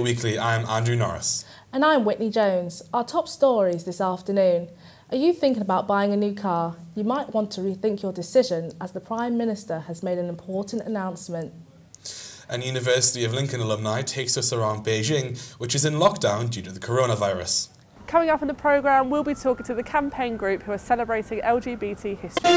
Weekly, I'm Andrew Norris. And I'm Whitney Jones. Our top stories this afternoon. Are you thinking about buying a new car? You might want to rethink your decision as the Prime Minister has made an important announcement. And University of Lincoln alumni takes us around Beijing, which is in lockdown due to the coronavirus. Coming up in the programme, we'll be talking to the campaign group who are celebrating LGBT history.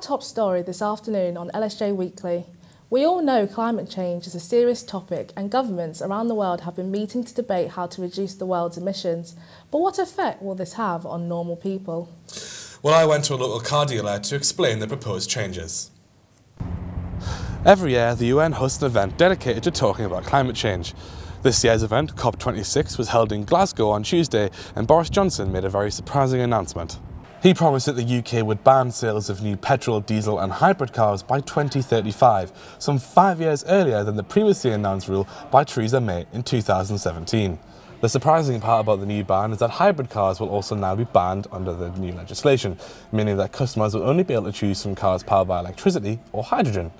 Top story this afternoon on LSJ Weekly. We all know climate change is a serious topic and governments around the world have been meeting to debate how to reduce the world's emissions. But what effect will this have on normal people? Well, I went to a local car dealer to explain the proposed changes. Every year, the UN hosts an event dedicated to talking about climate change. This year's event, COP26, was held in Glasgow on Tuesday, and Boris Johnson made a very surprising announcement. He promised that the UK would ban sales of new petrol, diesel and hybrid cars by 2035, some five years earlier than the previously announced rule by Theresa May in 2017. The surprising part about the new ban is that hybrid cars will also now be banned under the new legislation, meaning that customers will only be able to choose from cars powered by electricity or hydrogen.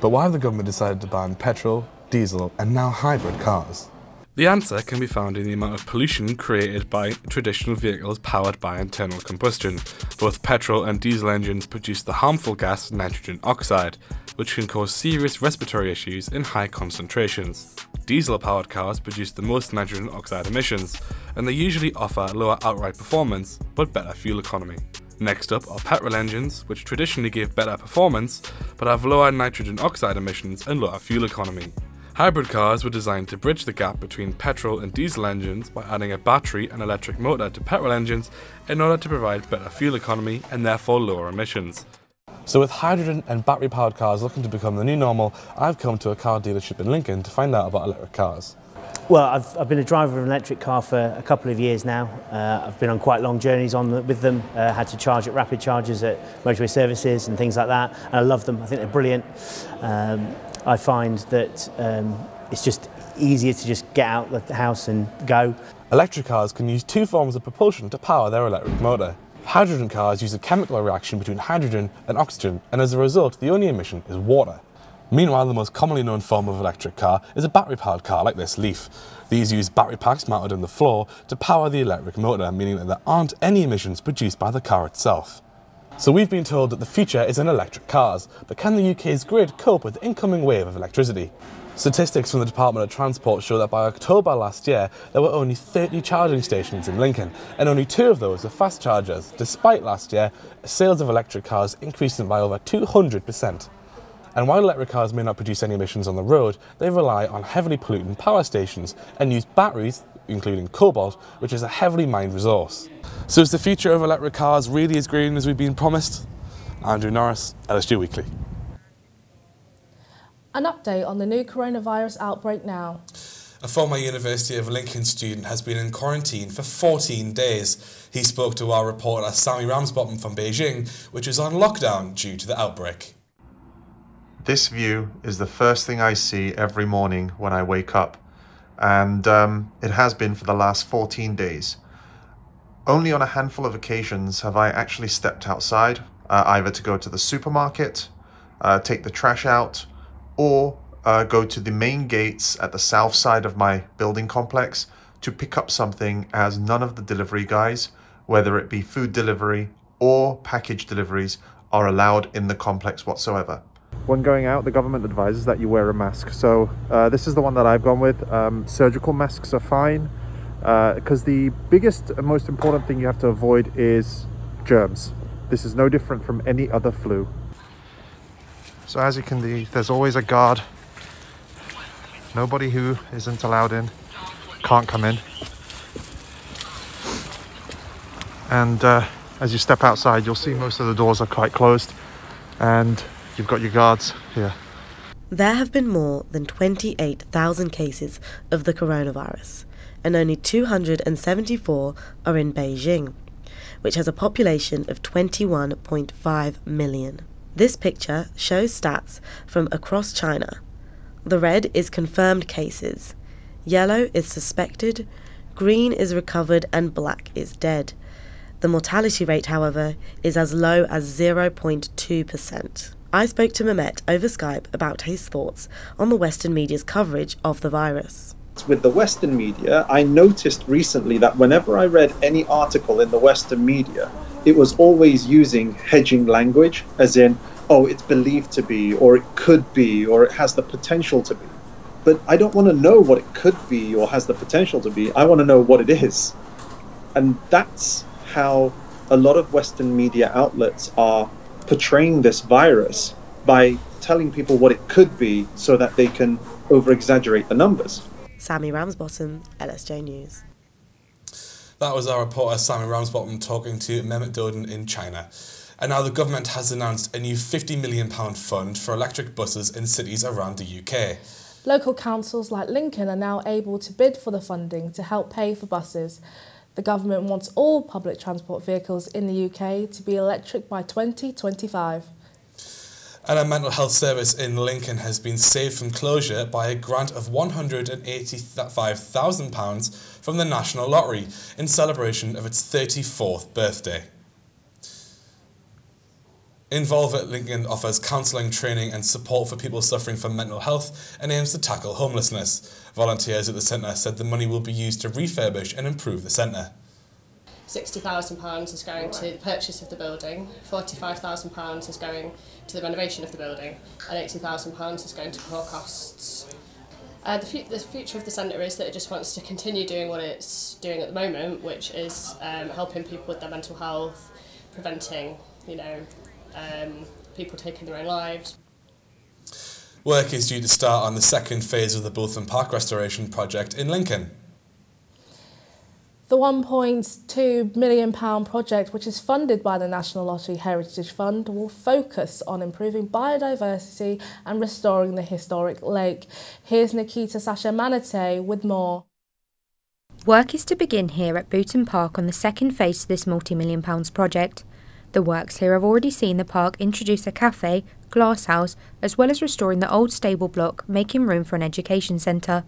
But why have the government decided to ban petrol, diesel and now hybrid cars? The answer can be found in the amount of pollution created by traditional vehicles powered by internal combustion. Both petrol and diesel engines produce the harmful gas nitrogen oxide, which can cause serious respiratory issues in high concentrations. Diesel powered cars produce the most nitrogen oxide emissions, and they usually offer lower outright performance but better fuel economy. Next up are petrol engines, which traditionally give better performance but have lower nitrogen oxide emissions and lower fuel economy. Hybrid cars were designed to bridge the gap between petrol and diesel engines by adding a battery and electric motor to petrol engines in order to provide better fuel economy and therefore lower emissions. So with hydrogen and battery powered cars looking to become the new normal, I've come to a car dealership in Lincoln to find out about electric cars. Well, I've, I've been a driver of an electric car for a couple of years now. Uh, I've been on quite long journeys on the, with them, uh, had to charge at rapid charges at motorway services and things like that. And I love them, I think they're brilliant. Um, I find that um, it's just easier to just get out of the house and go. Electric cars can use two forms of propulsion to power their electric motor. Hydrogen cars use a chemical reaction between hydrogen and oxygen, and as a result, the only emission is water. Meanwhile, the most commonly known form of electric car is a battery-powered car like this Leaf. These use battery packs mounted on the floor to power the electric motor, meaning that there aren't any emissions produced by the car itself. So we've been told that the future is in electric cars, but can the UK's grid cope with the incoming wave of electricity? Statistics from the Department of Transport show that by October last year, there were only 30 charging stations in Lincoln, and only two of those were fast chargers, despite last year, sales of electric cars increasing by over 200%. And while electric cars may not produce any emissions on the road, they rely on heavily polluting power stations and use batteries, including cobalt, which is a heavily mined resource. So is the future of electric cars really as green as we've been promised? Andrew Norris, LSJ Weekly. An update on the new coronavirus outbreak now. A former University of Lincoln student has been in quarantine for 14 days. He spoke to our reporter Sammy Ramsbottom from Beijing, which is on lockdown due to the outbreak. This view is the first thing I see every morning when I wake up, and um, it has been for the last 14 days. Only on a handful of occasions have I actually stepped outside, uh, either to go to the supermarket, uh, take the trash out, or uh, go to the main gates at the south side of my building complex to pick up something as none of the delivery guys, whether it be food delivery or package deliveries, are allowed in the complex whatsoever. When going out, the government advises that you wear a mask. So uh, this is the one that I've gone with. Um, surgical masks are fine because uh, the biggest and most important thing you have to avoid is germs. This is no different from any other flu. So as you can see, there's always a guard. Nobody who isn't allowed in can't come in. And uh, as you step outside, you'll see most of the doors are quite closed and you've got your guards here. There have been more than 28,000 cases of the coronavirus, and only 274 are in Beijing, which has a population of 21.5 million. This picture shows stats from across China. The red is confirmed cases, yellow is suspected, green is recovered, and black is dead. The mortality rate, however, is as low as 0.2%. I spoke to Mehmet over Skype about his thoughts on the Western media's coverage of the virus. With the Western media, I noticed recently that whenever I read any article in the Western media, it was always using hedging language, as in, oh, it's believed to be, or it could be, or it has the potential to be. But I don't want to know what it could be or has the potential to be. I want to know what it is. And that's how a lot of Western media outlets are portraying this virus by telling people what it could be so that they can over exaggerate the numbers. Sammy Ramsbottom, LSJ News. That was our reporter Sammy Ramsbottom talking to Mehmet Doden in China. And now the government has announced a new £50 million fund for electric buses in cities around the UK. Local councils like Lincoln are now able to bid for the funding to help pay for buses. The government wants all public transport vehicles in the UK to be electric by 2025. And a mental health service in Lincoln has been saved from closure by a grant of £185,000 from the National Lottery in celebration of its 34th birthday. Involve at Lincoln offers counselling, training and support for people suffering from mental health and aims to tackle homelessness. Volunteers at the centre said the money will be used to refurbish and improve the centre. £60,000 is going to the purchase of the building, £45,000 is going to the renovation of the building, and £80,000 is going to core costs. Uh, the, the future of the centre is that it just wants to continue doing what it's doing at the moment, which is um, helping people with their mental health, preventing, you know, um, people taking their own lives. Work is due to start on the second phase of the Boultham Park restoration project in Lincoln. The £1.2 million project, which is funded by the National Lottery Heritage Fund, will focus on improving biodiversity and restoring the historic lake. Here's Nikita Sasha Manate with more. Work is to begin here at Boultham Park on the second phase of this multi-million pounds project. The works here have already seen the park introduce a cafe, glasshouse, as well as restoring the old stable block, making room for an education centre.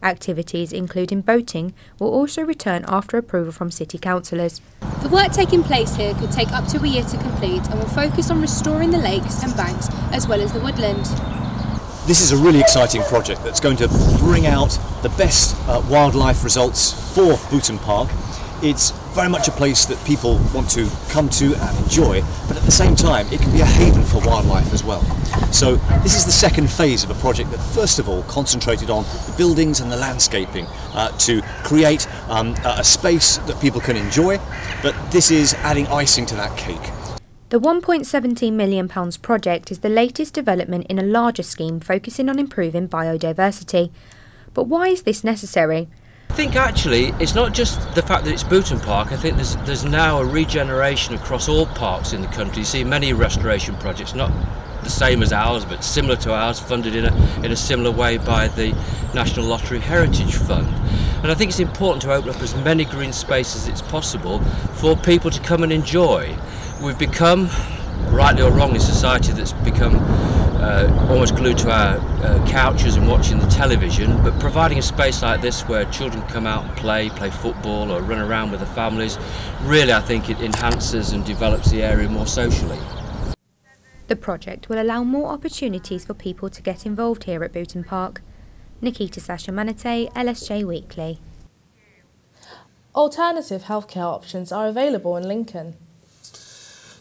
Activities, including boating, will also return after approval from city councillors. The work taking place here could take up to a year to complete and will focus on restoring the lakes and banks as well as the woodland. This is a really exciting project that's going to bring out the best uh, wildlife results for Boultham Park it's very much a place that people want to come to and enjoy, but at the same time, it can be a haven for wildlife as well. So this is the second phase of a project that first of all concentrated on the buildings and the landscaping uh, to create um, a space that people can enjoy, but this is adding icing to that cake. The £1.17 million project is the latest development in a larger scheme focusing on improving biodiversity. But why is this necessary? I think actually it's not just the fact that it's Boultham Park. I think there's there's now a regeneration across all parks in the country. You see many restoration projects, not the same as ours, but similar to ours, funded in a in a similar way by the National Lottery Heritage Fund. And I think it's important to open up as many green spaces as it's possible for people to come and enjoy. We've become, rightly or wrongly, a society that's become uh, almost glued to our uh, couches and watching the television, but providing a space like this where children come out and play, play football or run around with their families, really I think it enhances and develops the area more socially. The project will allow more opportunities for people to get involved here at Boultham Park. Nikita Sasha Manate, LSJ Weekly. Alternative healthcare options are available in Lincoln.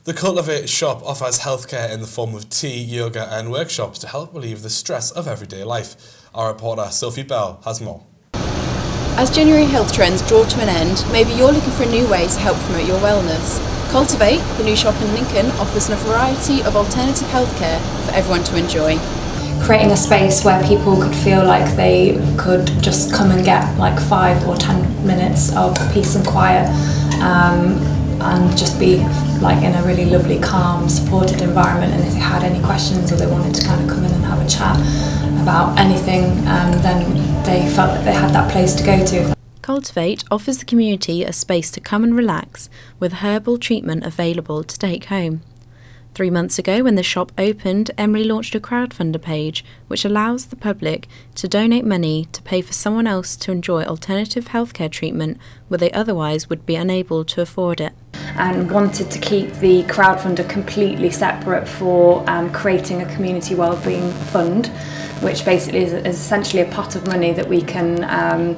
The Cultivate shop offers healthcare in the form of tea, yoga and workshops to help relieve the stress of everyday life. Our reporter Sophie Bell has more. As January health trends draw to an end, maybe you're looking for a new way to help promote your wellness. Cultivate, the new shop in Lincoln, offers a variety of alternative healthcare for everyone to enjoy. Creating a space where people could feel like they could just come and get like five or ten minutes of peace and quiet um, and just be like in a really lovely, calm, supported environment. And if they had any questions or they wanted to kind of come in and have a chat about anything, um, then they felt that they had that place to go to. Cultivate offers the community a space to come and relax with herbal treatment available to take home. Three months ago, when the shop opened, Emery launched a crowdfunder page which allows the public to donate money to pay for someone else to enjoy alternative healthcare treatment where they otherwise would be unable to afford it. And wanted to keep the crowdfunder completely separate for um, creating a community wellbeing fund, which basically is, essentially a pot of money that we can. Um,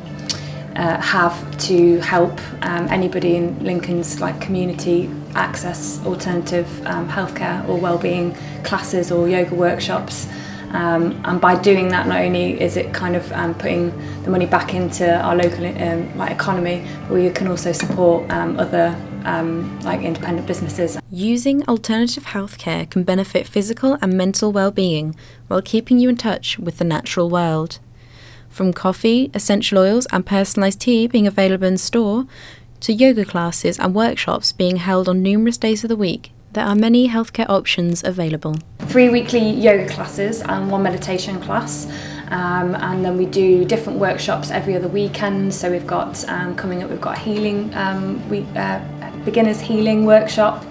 uh, have to help um, anybody in Lincoln's like community access alternative um, healthcare or well-being classes or yoga workshops. Um, and by doing that, not only is it kind of um, putting the money back into our local um, like economy, but you can also support um, other um, like independent businesses. Using alternative healthcare can benefit physical and mental well-being while keeping you in touch with the natural world. From coffee, essential oils, and personalised tea being available in store, to yoga classes and workshops being held on numerous days of the week, there are many healthcare options available. Three weekly yoga classes and one meditation class. Um, and then we do different workshops every other weekend. So we've got um, coming up, we've got a healing, um, we, uh, beginners healing workshop.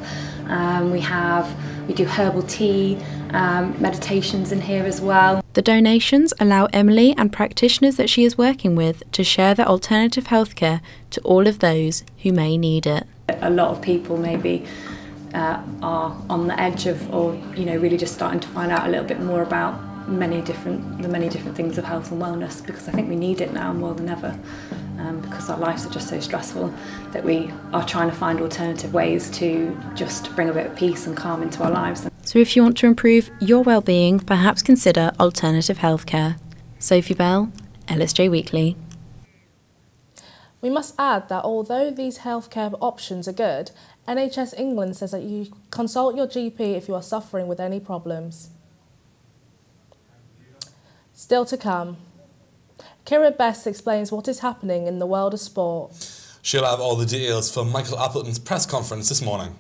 Um, we have, we do herbal tea, um, meditations in here as well. The donations allow Emily and practitioners that she is working with to share their alternative healthcare to all of those who may need it. A lot of people maybe uh, are on the edge of, or you know, really just starting to find out a little bit more about many different the many different things of health and wellness because I think we need it now more than ever um, because our lives are just so stressful that we are trying to find alternative ways to just bring a bit of peace and calm into our lives. So if you want to improve your well-being, perhaps consider alternative healthcare. Sophie Bell, LSJ Weekly. We must add that although these healthcare options are good, NHS England says that you consult your GP if you are suffering with any problems. Still to come. Kira Best explains what is happening in the world of sport. She'll have all the details from Michael Appleton's press conference this morning.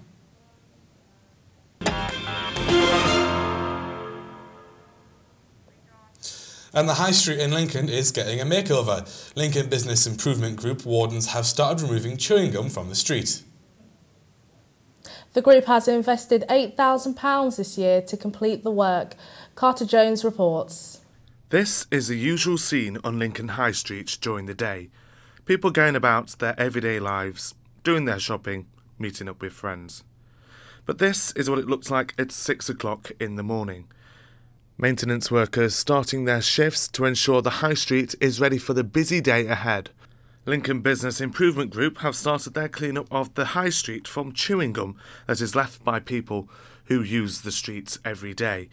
And the High Street in Lincoln is getting a makeover. Lincoln Business Improvement Group wardens have started removing chewing gum from the street. The group has invested £8,000 this year to complete the work. Carter Jones reports. This is the usual scene on Lincoln High Street during the day. People going about their everyday lives, doing their shopping, meeting up with friends. But this is what it looks like at 6 o'clock in the morning. Maintenance workers starting their shifts to ensure the high street is ready for the busy day ahead. Lincoln Business Improvement Group have started their clean-up of the high street from chewing gum that is left by people who use the streets every day.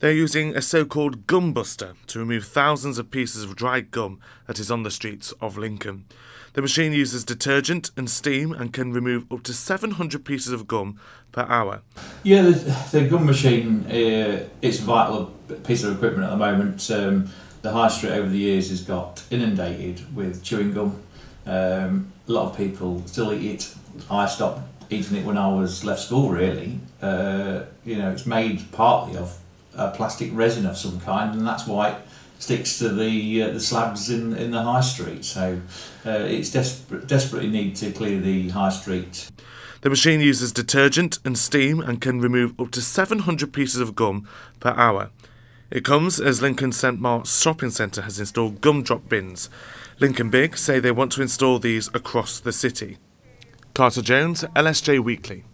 They're using a so-called gum buster to remove thousands of pieces of dried gum that is on the streets of Lincoln. The machine uses detergent and steam and can remove up to 700 pieces of gum per hour. Yeah, the, the gum machine uh, is a vital piece of equipment at the moment. Um, the high street over the years has got inundated with chewing gum. Um, a lot of people still eat it. I stopped eating it when I was left school. Really, uh, you know, it's made partly of a plastic resin of some kind, and that's why it sticks to the uh, the slabs in in the high street. So uh, it's desperate, desperately need to clear the high street. The machine uses detergent and steam and can remove up to 700 pieces of gum per hour. It comes as Lincoln St Mark's shopping centre has installed gumdrop bins. Lincoln Big say they want to install these across the city. Carter Jones, LSJ Weekly.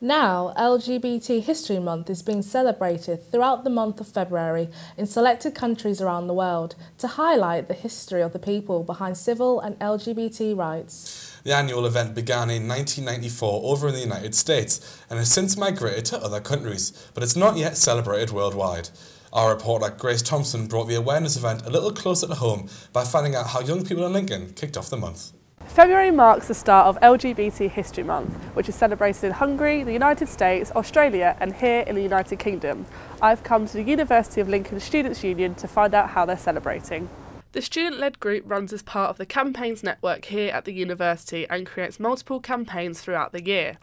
Now, LGBT History Month is being celebrated throughout the month of February in selected countries around the world to highlight the history of the people behind civil and LGBT rights. The annual event began in 1994 over in the United States and has since migrated to other countries, but it's not yet celebrated worldwide. Our reporter Grace Thompson brought the awareness event a little closer to home by finding out how young people in Lincoln kicked off the month. February marks the start of LGBT History Month, which is celebrated in Hungary, the United States, Australia and here in the United Kingdom. I've come to the University of Lincoln Students' Union to find out how they're celebrating. The student-led group runs as part of the campaigns network here at the university and creates multiple campaigns throughout the year.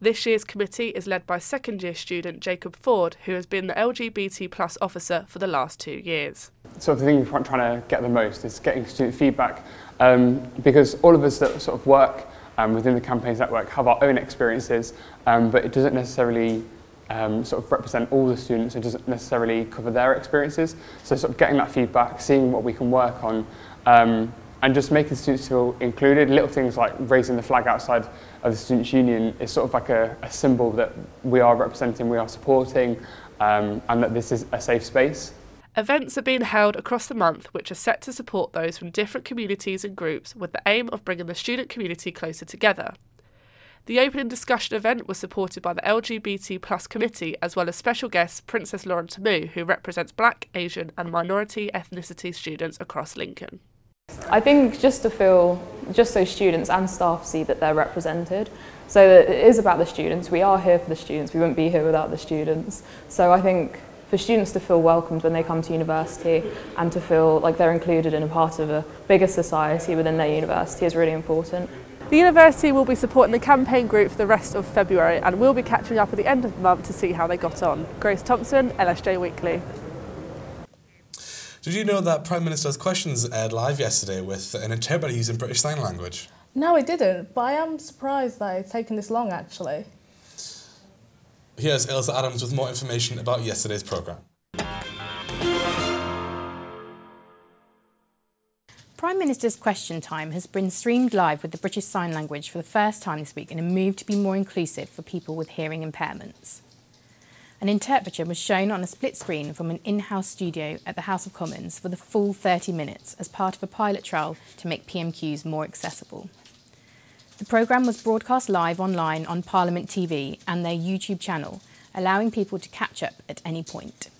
This year's committee is led by second year student Jacob Ford, who has been the LGBT plus officer for the last two years. So the thing we're trying to get the most is getting student feedback um, because all of us that sort of work um, within the campaigns network have our own experiences, um, but it doesn't necessarily um, sort of represent all the students. It doesn't necessarily cover their experiences. So sort of getting that feedback, seeing what we can work on, um, and just making students feel included. Little things like raising the flag outside of the Students' Union is sort of like a, a symbol that we are representing, we are supporting, um, and that this is a safe space. Events are being held across the month which are set to support those from different communities and groups with the aim of bringing the student community closer together. The opening discussion event was supported by the LGBT plus committee as well as special guest Princess Lauren Tamu who represents black, Asian and minority ethnicity students across Lincoln. I think just to feel, just so students and staff see that they're represented, so it is about the students, we are here for the students, we wouldn't be here without the students. So I think for students to feel welcomed when they come to university and to feel like they're included in a part of a bigger society within their university is really important. The university will be supporting the campaign group for the rest of February and we'll be catching up at the end of the month to see how they got on. Grace Thompson, LSJ Weekly. Did you know that Prime Minister's questions aired live yesterday with an interpreter using British Sign Language? No, I didn't, but I am surprised that it's taken this long actually. Here's Ilsa Adams with more information about yesterday's programme. Prime Minister's Question Time has been streamed live with the British Sign Language for the first time this week in a move to be more inclusive for people with hearing impairments. An interpreter was shown on a split screen from an in-house studio at the House of Commons for the full 30 minutes as part of a pilot trial to make PMQs more accessible. The programme was broadcast live online on Parliament TV and their YouTube channel, allowing people to catch up at any point.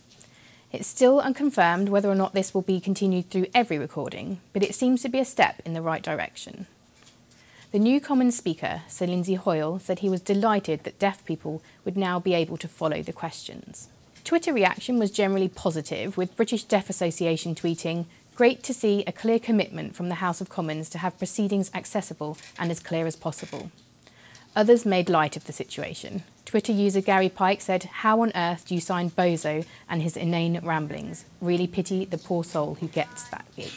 It's still unconfirmed whether or not this will be continued through every recording, but it seems to be a step in the right direction. The new Commons Speaker, Sir Lindsay Hoyle, said he was delighted that deaf people would now be able to follow the questions. Twitter reaction was generally positive, with British Deaf Association tweeting, Great to see a clear commitment from the House of Commons to have proceedings accessible and as clear as possible. Others made light of the situation. Twitter user Gary Pike said, How on earth do you sign Bozo and his inane ramblings? Really pity the poor soul who gets that gig.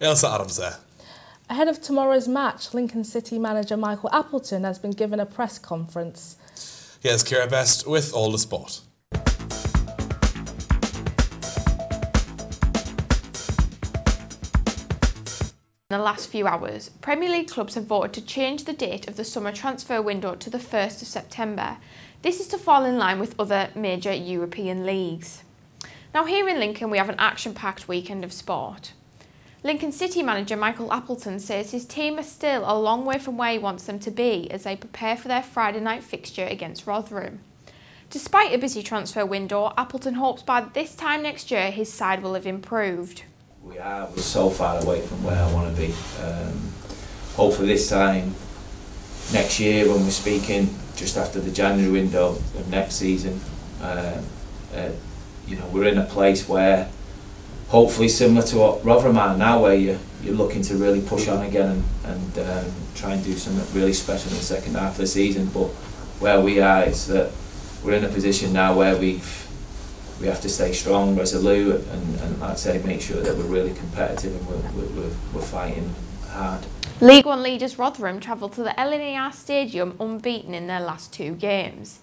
Ailsa Adams there. Ahead of tomorrow's match, Lincoln City manager Michael Appleton has been given a press conference. Here's Kira Best with all the sport. In the last few hours, Premier League clubs have voted to change the date of the summer transfer window to the 1st of September. This is to fall in line with other major European leagues. Now here in Lincoln we have an action-packed weekend of sport. Lincoln City manager Michael Appleton says his team are still a long way from where he wants them to be as they prepare for their Friday night fixture against Rotherham. Despite a busy transfer window, Appleton hopes by this time next year his side will have improved. We are so far away from where I want to be. Um, hopefully this time next year when we're speaking just after the January window of next season, uh, uh, you know, we're in a place where hopefully similar to what Rotherham are now, where you, you're looking to really push on again and, and um, try and do something really special in the second half of the season. But where we are is that we're in a position now where we've we have to stay strong, resolute, and, and like I say, make sure that we're really competitive and we're, we're, we're fighting hard. League One leaders Rotherham travelled to the LNER Stadium unbeaten in their last two games.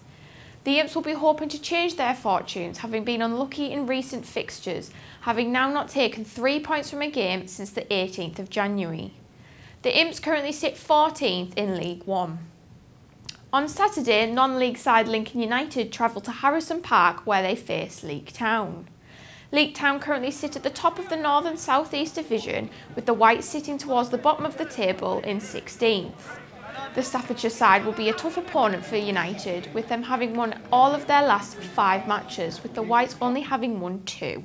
The Imps will be hoping to change their fortunes, having been unlucky in recent fixtures, having now not taken three points from a game since the 18th of January. The Imps currently sit 14th in League One. On Saturday, non-league side Lincoln United travel to Harrison Park where they face Leek Town. Leek Town currently sit at the top of the Northern South East Division with the Whites sitting towards the bottom of the table in 16th. The Staffordshire side will be a tough opponent for United with them having won all of their last five matches with the Whites only having won two.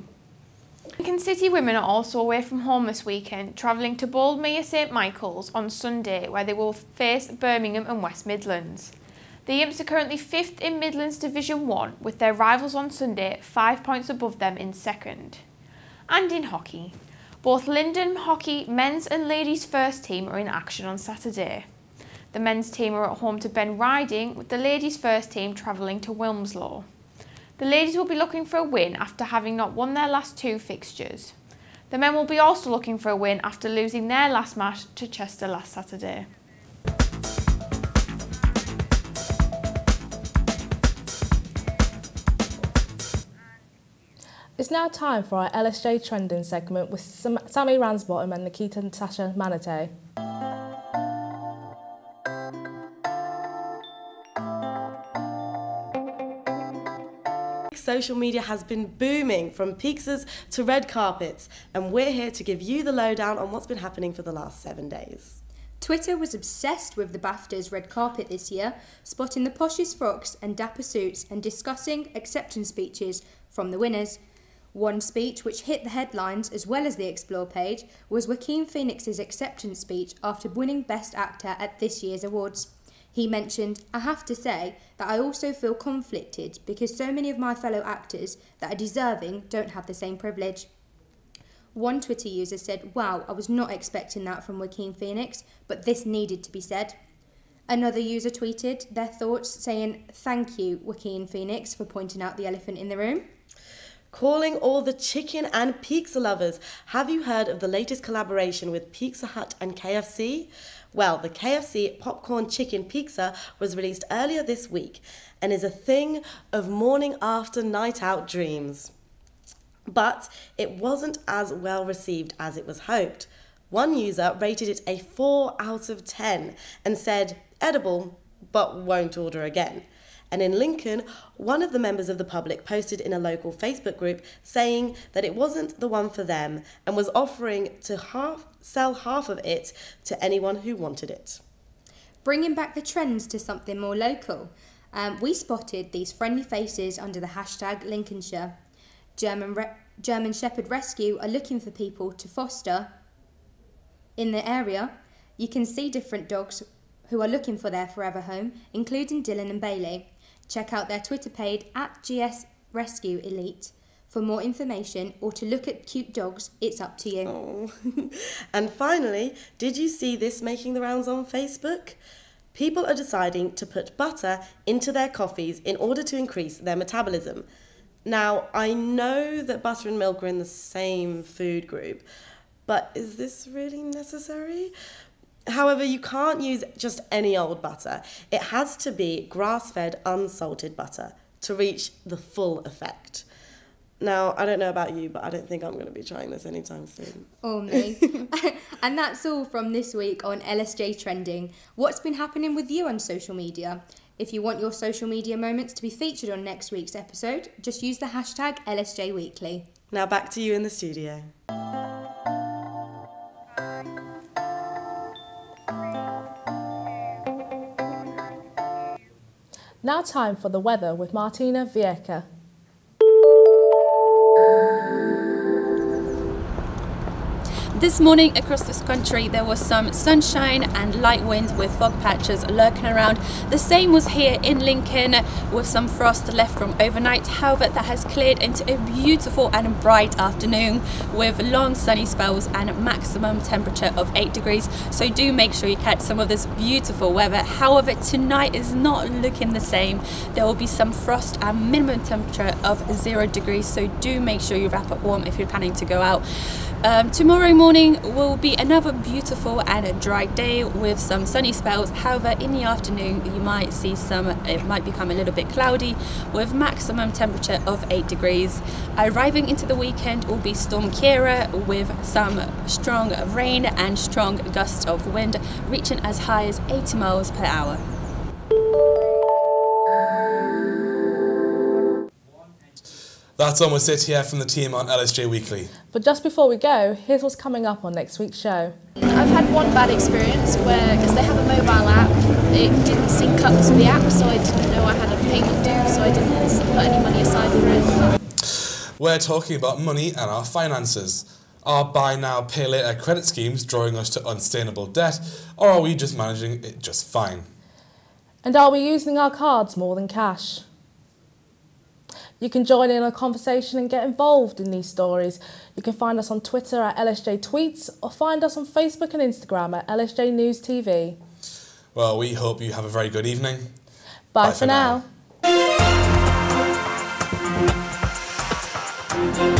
Lincoln City women are also away from home this weekend, travelling to Boldmere St Michael's on Sunday where they will face Birmingham and West Midlands. The Imps are currently fifth in Midlands Division 1 with their rivals on Sunday five points above them in second. And in hockey, both Lindum Hockey men's and ladies first team are in action on Saturday. The men's team are at home to Ben Rhydding with the ladies first team travelling to Wilmslow. The ladies will be looking for a win after having not won their last two fixtures. The men will be also looking for a win after losing their last match to Chester last Saturday. It's now time for our LSJ trending segment with Sammy Ramsbottom and Nikita Natasha Manate. Social media has been booming from pizzas to red carpets, and we're here to give you the lowdown on what's been happening for the last seven days. Twitter was obsessed with the BAFTAs red carpet this year, spotting the poshest frocks and dapper suits and discussing acceptance speeches from the winners. One speech which hit the headlines as well as the Explore page was Joaquin Phoenix's acceptance speech after winning Best Actor at this year's awards. He mentioned, I have to say that I also feel conflicted because so many of my fellow actors that are deserving don't have the same privilege. One Twitter user said, Wow, I was not expecting that from Joaquin Phoenix, but this needed to be said. Another user tweeted their thoughts saying, Thank you, Joaquin Phoenix, for pointing out the elephant in the room. Calling all the chicken and pizza lovers, have you heard of the latest collaboration with Pizza Hut and KFC? Well, the KFC popcorn chicken pizza was released earlier this week and is a thing of morning after night out dreams. But it wasn't as well received as it was hoped. One user rated it a 4 out of 10 and said, edible, but won't order again. And in Lincoln, one of the members of the public posted in a local Facebook group saying that it wasn't the one for them and was offering to half, sell half of it to anyone who wanted it. Bringing back the trends to something more local, um, we spotted these friendly faces under the hashtag Lincolnshire. German, Re- German Shepherd Rescue are looking for people to foster in the area. You can see different dogs who are looking for their forever home, including Dylan and Bailey. Check out their Twitter page at GS Rescue Elite. For more information or to look at cute dogs, it's up to you. Oh. and finally, did you see this making the rounds on Facebook? People are deciding to put butter into their coffees in order to increase their metabolism. Now, I know that butter and milk are in the same food group, but is this really necessary? However, you can't use just any old butter. It has to be grass fed, unsalted butter to reach the full effect. Now, I don't know about you, but I don't think I'm going to be trying this anytime soon. Oh, or me. and that's all from this week on LSJ Trending. What's been happening with you on social media? If you want your social media moments to be featured on next week's episode, just use the hashtag LSJ Weekly. Now back to you in the studio. Now time for the weather with Martina Vieca. This morning across this country there was some sunshine and light wind with fog patches lurking around. The same was here in Lincoln with some frost left from overnight. However, that has cleared into a beautiful and bright afternoon with long sunny spells and maximum temperature of 8 degrees. So do make sure you catch some of this beautiful weather. However, tonight is not looking the same. There will be some frost and minimum temperature of 0 degrees. So do make sure you wrap up warm if you're planning to go out. Um, tomorrow morning will be another beautiful and a dry day with some sunny spells. However, in the afternoon you might see some, it might become a little bit cloudy with maximum temperature of 8 degrees. Arriving into the weekend will be Storm Ciara with some strong rain and strong gusts of wind reaching as high as 80 miles per hour. That's almost it here from the team on LSJ Weekly. But just before we go, here's what's coming up on next week's show. I've had one bad experience where, because they have a mobile app, it didn't sync up to the app, so I didn't know I had a payment due, so I didn't put any money aside for it. We're talking about money and our finances. Are buy now, pay later credit schemes drawing us to unsustainable debt, or are we just managing it just fine? And are we using our cards more than cash? You can join in a conversation and get involved in these stories. You can find us on Twitter at LSJ Tweets or find us on Facebook and Instagram at LSJ News TV. Well, we hope you have a very good evening. Bye, Bye for, for, now. now.